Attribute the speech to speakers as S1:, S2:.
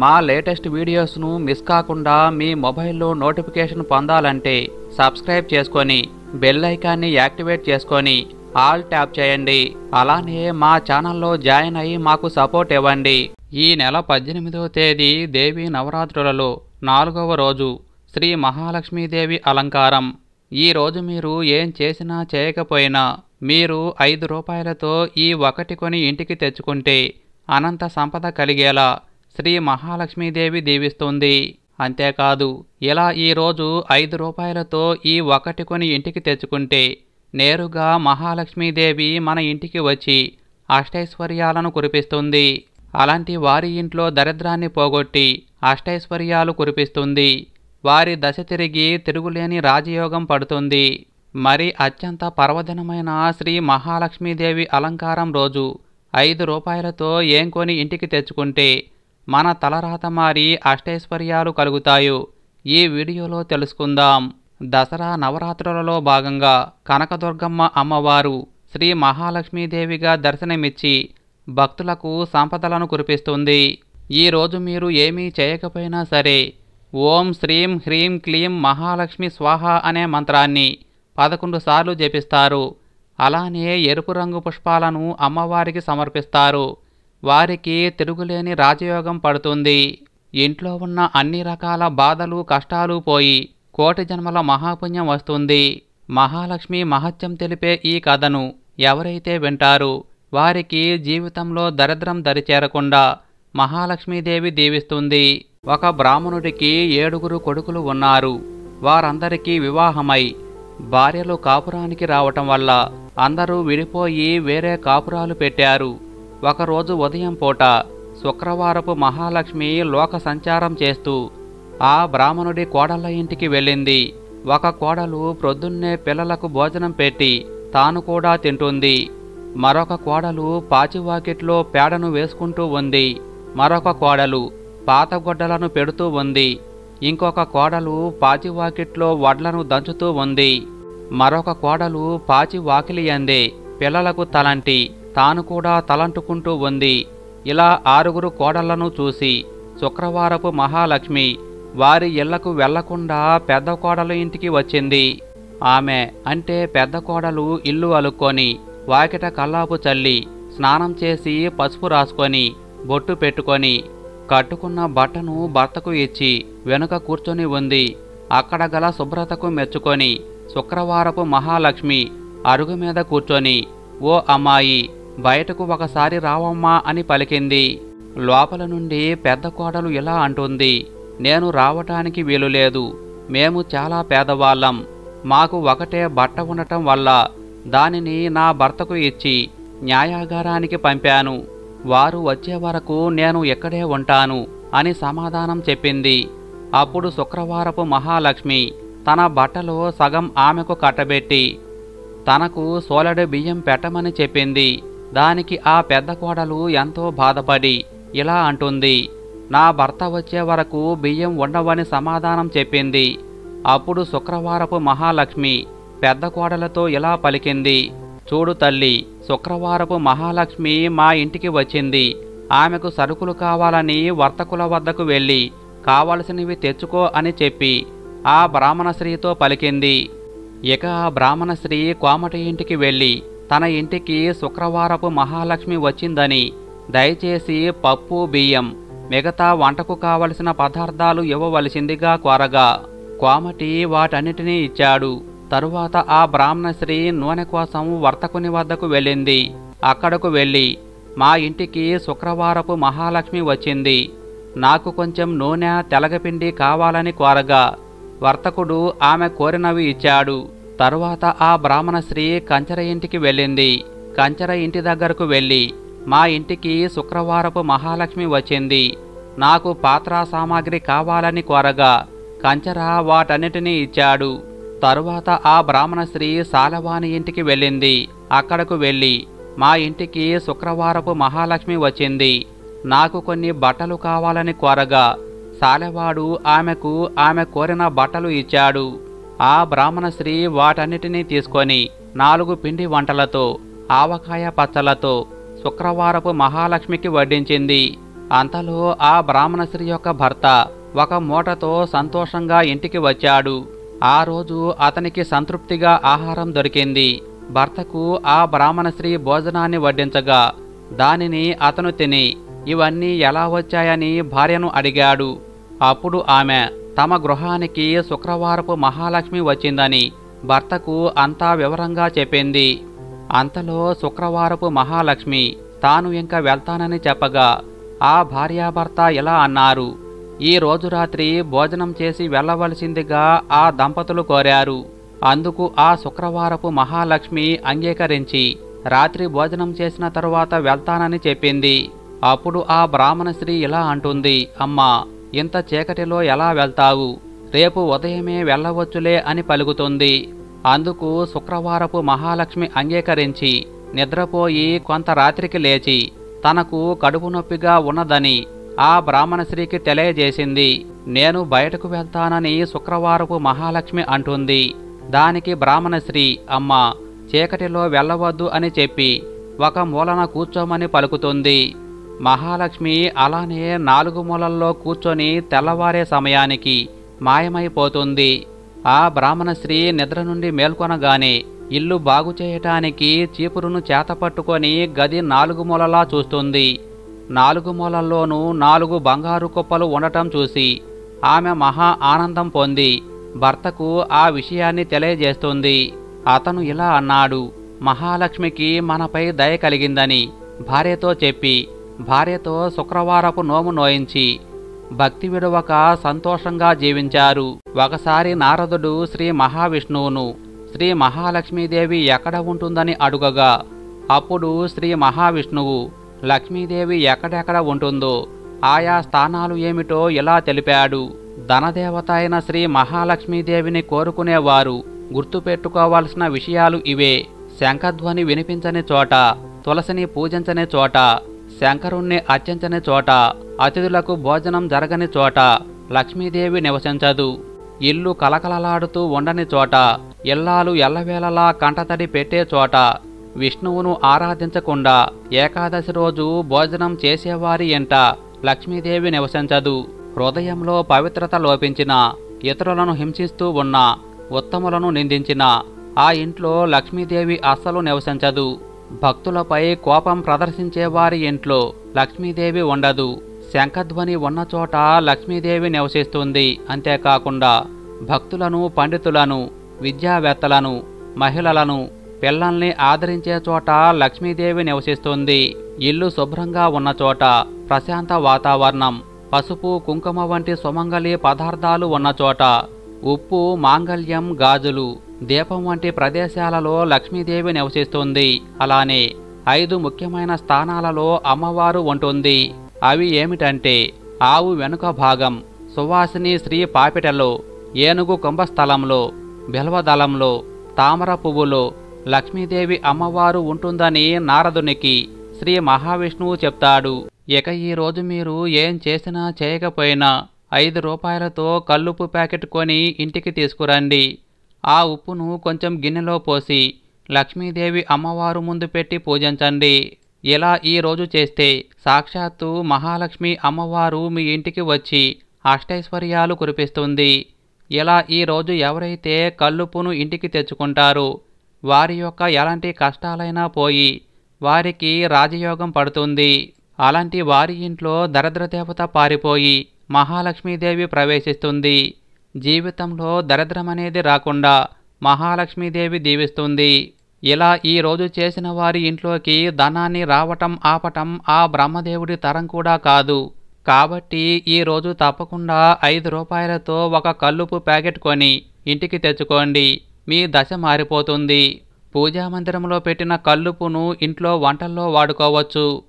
S1: మా latest వీడియోస్ను miss కాకుండా మీ మొబైల్లో నోటిఫికేషన్ పొందాలంటే సబ్స్క్రైబ్ చేసుకొని బెల్ ఐకాన్ని యాక్టివేట్ చేసుకొని ఆల్ ట్యాప్ చేయండి. అలానే మా ఛానల్లో జాయిన్ అయ్యి మాకు సపోర్ట్ ఇవ్వండి. ఈ నెల పద్దెనిమిదవ తేదీ దేవి నవరాత్రులలో నాలుగవ రోజు శ్రీ మహాలక్ష్మీదేవి అలంకారం. ఈ రోజు మీరు ఏం చేసినా చేయకపోయినా మీరు ఐదు రూపాయలతో ఈ ఒకటి కొని ఇంటికి తెచ్చుకుంటే అనంత సంపద కలిగేలా శ్రీ మహాలక్ష్మీదేవి దీవిస్తుంది. అంతేకాదు ఇలా ఈరోజు ఐదు రూపాయలతో ఈ ఒకటి కొని ఇంటికి తెచ్చుకుంటే నేరుగా మహాలక్ష్మీదేవి మన ఇంటికి వచ్చి అష్టైశ్వర్యాలను కురిపిస్తుంది. అలాంటి వారి ఇంట్లో దరిద్రాన్ని పోగొట్టి అష్టైశ్వర్యాలు కురిపిస్తుంది. వారి దశ తిరిగి తిరుగులేని రాజయోగం పడుతుంది. మరి అత్యంత పర్వదినమైన శ్రీ మహాలక్ష్మీదేవి అలంకారం రోజు ఐదు రూపాయలతో ఏం కొని ఇంటికి తెచ్చుకుంటే మన తలరాత మారి అష్టైశ్వర్యాలు కలుగుతాయో ఈ వీడియోలో తెలుసుకుందాం. దసరా నవరాత్రులలో భాగంగా కనకదుర్గమ్మ అమ్మవారు శ్రీ మహాలక్ష్మీదేవిగా దర్శనమిచ్చి భక్తులకు సంపదలను కురిపిస్తుంది. ఈరోజు మీరు ఏమీ చేయకపోయినా సరే ఓం శ్రీం హ్రీం క్లీం మహాలక్ష్మి స్వాహ అనే మంత్రాన్ని పదకొండు సార్లు జపిస్తారు. అలానే ఎరుపు రంగు పుష్పాలను అమ్మవారికి సమర్పిస్తారు. వారికి తిరుగులేని రాజయోగం పడుతుంది. ఇంట్లో ఉన్న అన్ని రకాల బాధలు కష్టాలు పోయి కోటి జన్మల మహాపుణ్యం వస్తుంది. మహాలక్ష్మి మహత్యం తెలిపే ఈ కథను ఎవరైతే వింటారు వారికి జీవితంలో దరిద్రం దరిచేరకుండా మహాలక్ష్మీదేవి దీవిస్తుంది. ఒక బ్రాహ్మణుడికి ఏడుగురు కొడుకులు ఉన్నారు. వారందరికీ వివాహమై భార్యలు కాపురానికి రావటం వల్ల అందరూ విడిపోయి వేరే కాపురాలు పెట్టారు. ఒకరోజు ఉదయం పూట శుక్రవారపు మహాలక్ష్మి లోక సంచారం చేస్తూ ఆ బ్రాహ్మణుడి కోడళ్ళ ఇంటికి వెళ్ళింది. ఒక కోడలు ప్రొద్దున్నే పిల్లలకు భోజనం పెట్టి తాను కూడా తింటుంది. మరొక కోడలు పాచివాకిట్లో పేడను వేసుకుంటూ ఉంది. మరొక కోడలు పాతగొడ్డలను పెడుతూ ఉంది. ఇంకొక కోడలు పాచివాకిట్లో వడ్లను దంచుతూ ఉంది. మరొక కోడలు పాచి వాకిలి అందే పిల్లలకు తలంటి తాను కూడా తలంటుకుంటూ ఉంది. ఇలా ఆరుగురు కోడళ్ళను చూసి శుక్రవారపు మహాలక్ష్మి వారి ఇళ్ళకు వెళ్ళకుండా పెద్ద కోడలు ఇంటికి వచ్చింది. ఆమె అంటే పెద్ద కోడలు ఇల్లు అలుక్కొని వాకిట కల్లాపు చల్లి స్నానం చేసి పసుపు రాసుకొని బొట్టు పెట్టుకొని కట్టుకున్న బట్టను భర్తకు ఇచ్చి వెనుక కూర్చొని ఉంది. అక్కడ గల శుభ్రతకు మెచ్చుకొని శుక్రవారపు మహాలక్ష్మి అరుగు మీద కూర్చొని ఓ అమ్మాయి బయటకు ఒకసారి రావమ్మా అని పలికింది. లోపల నుండి పెద్ద కోడలు ఇలా అంటుంది నేను రావటానికి వీలు లేదు. మేము చాలా పేదవాళ్ళం. మాకు ఒకటే బట్ట ఉండటం వల్ల దానిని నా భర్తకు ఇచ్చి న్యాయాగారానికి పంపాను. వారు వచ్చే వరకు నేను ఇక్కడే ఉంటాను అని సమాధానం చెప్పింది. అప్పుడు శుక్రవారపు మహాలక్ష్మి తన బట్టలో సగం ఆమెకు కట్టబెట్టి తనకు సోలడు బియ్యం పెట్టమని చెప్పింది. దానికి ఆ పెద్ద కోడలు ఎంతో బాధపడి ఇలా అంటుంది నా భర్త వచ్చే వరకు బియ్యం ఉండవని సమాధానం చెప్పింది. అప్పుడు శుక్రవారపు మహాలక్ష్మి పెద్ద కోడలతో ఇలా పలికింది చూడు తల్లి శుక్రవారపు మహాలక్ష్మి మా ఇంటికి వచ్చింది. ఆమెకు సరుకులు కావాలని వర్తకుల వద్దకు వెళ్ళి కావలసినవి తెచ్చుకో అని చెప్పి ఆ బ్రాహ్మణశ్రీతో పలికింది. ఇక ఆ బ్రాహ్మణశ్రీ కోమటి ఇంటికి వెళ్ళి తన ఇంటికి శుక్రవారపు మహాలక్ష్మి వచ్చిందని దయచేసి పప్పు బియ్యం మిగతా వంటకు కావలసిన పదార్థాలు ఇవ్వవలసిందిగా కోరగా కోమటి వాటన్నిటినీ ఇచ్చాడు. తరువాత ఆ బ్రాహ్మణశ్రీ నూనె కోసం వర్తకుని వద్దకు వెళ్ళింది. అక్కడకు వెళ్ళి మా ఇంటికి శుక్రవారపు మహాలక్ష్మి వచ్చింది. నాకు కొంచెం నూనె తెలగపిండి కావాలని కోరగా వర్తకుడు ఆమె కోరినవి ఇచ్చాడు. తరువాత ఆ బ్రాహ్మణ స్త్రీ కంచర ఇంటికి వెళ్ళింది. కంచర ఇంటి దగ్గరకు వెళ్ళి మా ఇంటికి శుక్రవారపు మహాలక్ష్మి వచ్చింది. నాకు పాత్రా సామాగ్రి కావాలని కోరగా కంచర వాటన్నిటినీ ఇచ్చాడు. తరువాత ఆ బ్రాహ్మణ స్త్రీ సాలవాని ఇంటికి వెళ్ళింది. అక్కడకు వెళ్ళి మా ఇంటికి శుక్రవారపు మహాలక్ష్మి వచ్చింది. నాకు కొన్ని బట్టలు కావాలని కోరగా సాలెవాడు ఆమెకు ఆమె కోరిన బట్టలు ఇచ్చాడు. ఆ బ్రాహ్మణ స్త్రీ వాటన్నిటినీ తీసుకొని నాలుగు పిండి వంటలతో ఆవకాయ పచ్చలతో శుక్రవారపు మహాలక్ష్మికి వడ్డించింది. అంతలో ఆ బ్రాహ్మణ స్త్రీ యొక్క భర్త ఒక మూటతో సంతోషంగా ఇంటికి వచ్చాడు. ఆ రోజు అతనికి సంతృప్తిగా ఆహారం దొరికింది. భర్తకు ఆ బ్రాహ్మణ స్త్రీ భోజనాన్ని వడ్డించగా దానిని అతను తిని ఇవన్నీ ఎలా వచ్చాయని భార్యను అడిగాడు. అప్పుడు ఆమె తమ గృహానికి శుక్రవారపు మహాలక్ష్మి వచ్చిందని భర్తకు అంతా వివరంగా చెప్పింది. అంతలో శుక్రవారపు మహాలక్ష్మి తాను ఇంకా వెళ్తానని చెప్పగా ఆ భార్యాభర్త ఇలా అన్నారు. ఈ రోజు రాత్రి భోజనం చేసి వెళ్ళవలసిందిగా ఆ దంపతులు కోరారు. అందుకు ఆ శుక్రవారపు మహాలక్ష్మి అంగీకరించి రాత్రి భోజనం చేసిన తరువాత వెళ్తానని చెప్పింది. అప్పుడు ఆ బ్రాహ్మణ స్త్రీ ఇలా అంటుంది అమ్మా ఇంత చీకటిలో ఎలా వెళ్తావు? రేపు ఉదయమే వెళ్ళవచ్చులే అని పలుకుతుంది. అందుకు శుక్రవారపు మహాలక్ష్మి అంగీకరించి నిద్రపోయి కొంత రాత్రికి లేచి తనకు కడుపు నొప్పిగా ఉన్నదని ఆ బ్రాహ్మణశ్రీకి తెలియజేసింది. నేను బయటకు వెళ్తానని శుక్రవారపు మహాలక్ష్మి అంటుంది. దానికి బ్రాహ్మణశ్రీ అమ్మ చీకటిలో వెళ్ళవద్దు అని చెప్పి ఒక మూలన కూర్చోమని పలుకుతుంది. మహాలక్ష్మి అలానే నాలుగు మూలల్లో కూర్చొని తెల్లవారే సమయానికి మాయమైపోతుంది. ఆ బ్రాహ్మణశ్రీ నిద్ర నుండి మేల్కొనగానే ఇల్లు బాగు చేయటానికి చీపురును చేతపట్టుకొని గది నాలుగు మూలలా చూస్తుంది. నాలుగు మూలల్లోనూ నాలుగు బంగారు కుప్పలు ఉండటం చూసి ఆమె మహా ఆనందం పొంది భర్తకు ఆ విషయాన్ని తెలియజేస్తుంది. అతను ఇలా అన్నాడు మహాలక్ష్మికి మనపై దయ కలిగిందని భార్యతో చెప్పి భార్యతో శుక్రవారపు నోము నోయించి భక్తి విడవక సంతోషంగా జీవించారు. ఒకసారి నారదుడు శ్రీ మహావిష్ణువును శ్రీ మహాలక్ష్మీదేవి ఎక్కడ ఉంటుందని అడుగగా అప్పుడు శ్రీ మహావిష్ణువు లక్ష్మీదేవి ఎక్కడెక్కడ ఉంటుందో ఆయా స్థానాలు ఏమిటో ఇలా తెలిపాడు. ధనదేవత అయిన శ్రీ మహాలక్ష్మీదేవిని కోరుకునేవారు గుర్తుపెట్టుకోవాల్సిన విషయాలు ఇవే. శంఖధ్వని వినిపించని చోట తులసిని పూజించని చోట శంకరుణ్ణి అర్చించని చోట అతిథులకు భోజనం జరగని చోట లక్ష్మీదేవి నివసించదు. ఇల్లు కలకలలాడుతూ ఉండని చోట ఇల్లాలు ఎల్లవేళలా కంటతడి పెట్టే చోట విష్ణువును ఆరాధించకుండా ఏకాదశి రోజు భోజనం చేసేవారి ఎంట లక్ష్మీదేవి నివసించదు. హృదయంలో పవిత్రత లోపించిన ఇతరులను హింసిస్తూ ఉన్న ఉత్తములను నిందించిన ఆ ఇంట్లో లక్ష్మీదేవి అస్సలు నివసించదు. భక్తులపై కోపం ప్రదర్శించే వారి ఇంట్లో లక్ష్మీదేవి ఉండదు. శంఖధ్వని ఉన్న చోట లక్ష్మీదేవి నివసిస్తుంది. అంతేకాకుండా భక్తులను పండితులను విద్యావేత్తలను మహిళలను పిల్లల్ని ఆదరించే చోట లక్ష్మీదేవి నివసిస్తుంది. ఇల్లు శుభ్రంగా ఉన్న చోట ప్రశాంత వాతావరణం పసుపు కుంకుమ వంటి సుమంగళి పదార్థాలు ఉన్న చోట ఉప్పు మాంగళ్యం గాజులు దీపం వంటి ప్రదేశాలలో లక్ష్మీదేవి నివసిస్తుంది. అలానే ఐదు ముఖ్యమైన స్థానాలలో అమ్మవారు ఉంటుంది. అవి ఏమిటంటే ఆవు వెనుక భాగం సువాసిని శ్రీ పాపిటలో ఏనుగు కుంభస్థలంలో బిల్వదళంలో తామర పువ్వులో లక్ష్మీదేవి అమ్మవారు ఉంటుందని నారదునికి శ్రీ మహావిష్ణువు చెప్తాడు. ఇక ఈరోజు మీరు ఏం చేసినా చేయకపోయినా ఐదు రూపాయలతో కల్లుపు ప్యాకెట్ కొని ఇంటికి తీసుకురండి. ఆ ఉప్పును కొంచెం గిన్నెలో పోసి లక్ష్మీదేవి అమ్మవారు ముందు పెట్టి పూజించండి. ఇలా ఈరోజు చేస్తే? సాక్షాత్తు మహాలక్ష్మి అమ్మవారు మీ ఇంటికి వచ్చి అష్టైశ్వర్యాలు కురిపిస్తుంది. ఇలా ఈ రోజు ఎవరైతే కల్లుప్పును ఇంటికి తెచ్చుకుంటారో వారి యొక్క ఎలాంటి కష్టాలైనా పోయి వారికి రాజయోగం పడుతుంది. అలాంటి వారి ఇంట్లో దరిద్రదేవత పారిపోయి మహాలక్ష్మీదేవి ప్రవేశిస్తుంది. జీవితంలో దరిద్రమనేది రాకుండా మహాలక్ష్మీదేవి దీవిస్తుంది. ఇలా ఈ రోజు చేసిన వారి ఇంట్లోకి ధనాన్ని రావటం ఆపటం ఆ బ్రహ్మదేవుడి తరం కూడా కాదు. కాబట్టి ఈ రోజు తప్పకుండా ఐదు రూపాయలతో ఒక కల్లుపు ప్యాకెట్ కొని ఇంటికి తెచ్చుకోండి. మీ దశ మారిపోతుంది. పూజా మందిరంలో పెట్టిన కల్లుపును ఇంట్లో వంటల్లో వాడుకోవచ్చు.